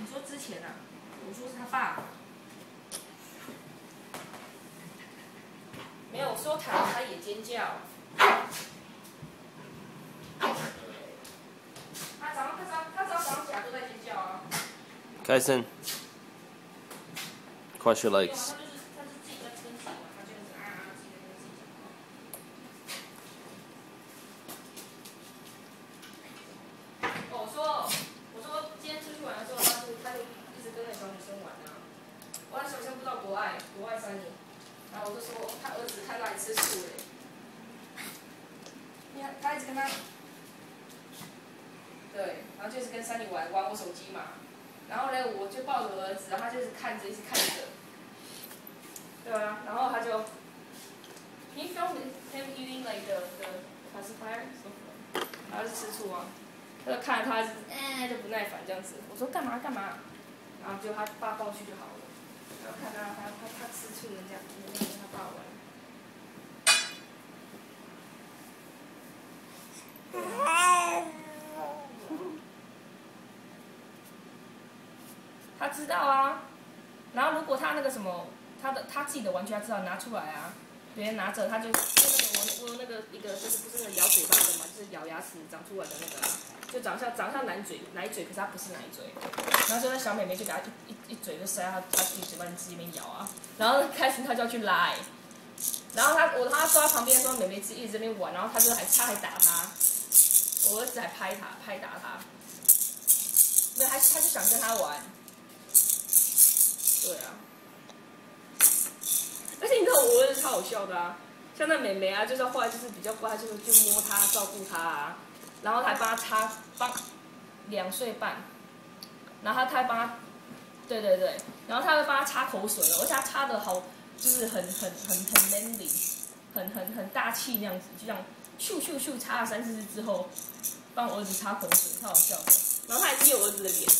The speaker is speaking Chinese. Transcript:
你说之前啊，我说是他爸。没有说他，他也尖叫。他早上他早他早上早上起来都在尖叫啊。Kaisen, cross your legs. 他就是他是自己在跟自己玩，他就是啊啊自己在跟自己讲话。哦，我说我说今天出去玩的时候，他就他就一直跟那小女生玩啊。我那小女生不知道国外国外三年，然后我就说他儿子太爱吃素了。你看他一直跟他，对，然后就是跟三女玩玩我手机嘛。然后呢，我就抱着儿子，然后他就是看着，一直看着。对啊，然后他就，He filmed him eating like the the pacifier，然后就吃醋啊，他就看着他，哎、就不耐烦这样子。我说干嘛干嘛，然后就他爸抱去就好了。我看到他他他吃醋人家，人家他爸玩。他知道啊，然后如果他那个什么，他的他自己的玩具，他知道拿出来啊，别人拿着他就就那个我我有那个一个就是不是咬嘴巴的嘛，就是咬牙齿长出来的那个，就长像长像奶嘴奶嘴，可是它不是奶嘴，然后就那小妹妹就给他一一一嘴就塞到他他自己嘴巴里自己里面咬啊，然后开始他就要去拉、欸，然后他我他坐在旁边的时候，妹妹自己一直这边玩，然后他就还他还打他，我儿子还拍他拍打他，没有还他就想跟他玩。对啊，而且你知道我儿子超好笑的啊，像那妹妹啊，就是后来就是比较乖，就是就摸她照顾她啊，然后还帮她擦帮两岁半，然后他还帮她，对对对，然后他会帮她擦口水，而且他擦的好，就是很很很很 manly，很很很大气那样子，就这样咻咻咻擦了三四次之后，帮我儿子擦口水，超好笑的，然后他还捏我儿子的脸。